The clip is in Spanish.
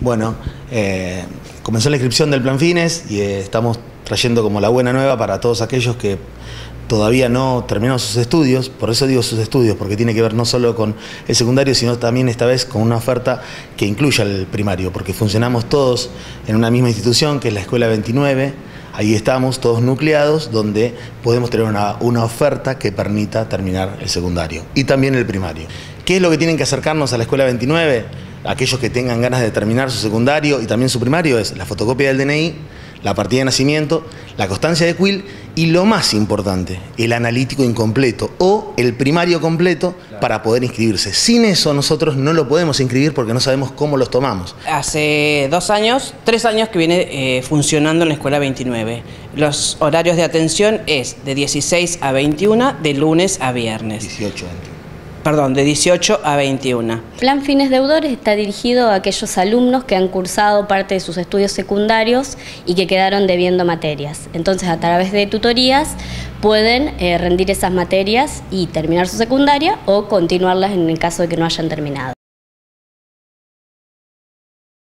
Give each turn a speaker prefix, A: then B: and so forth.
A: Bueno, eh, comenzó la inscripción del Plan Fines y eh, estamos trayendo como la buena nueva para todos aquellos que todavía no terminaron sus estudios, por eso digo sus estudios, porque tiene que ver no solo con el secundario, sino también esta vez con una oferta que incluya el primario, porque funcionamos todos en una misma institución, que es la Escuela 29, ahí estamos todos nucleados, donde podemos tener una, una oferta que permita terminar el secundario y también el primario. ¿Qué es lo que tienen que acercarnos a la Escuela 29? Aquellos que tengan ganas de terminar su secundario y también su primario es la fotocopia del DNI, la partida de nacimiento, la constancia de quill y lo más importante, el analítico incompleto o el primario completo para poder inscribirse. Sin eso nosotros no lo podemos inscribir porque no sabemos cómo los tomamos.
B: Hace dos años, tres años que viene eh, funcionando en la Escuela 29. Los horarios de atención es de 16 a 21, de lunes a viernes.
A: 18, 21
B: perdón, de 18 a 21.
C: Plan Fines Deudores está dirigido a aquellos alumnos que han cursado parte de sus estudios secundarios y que quedaron debiendo materias. Entonces, a través de tutorías pueden eh, rendir esas materias y terminar su secundaria o continuarlas en el caso de que no hayan terminado.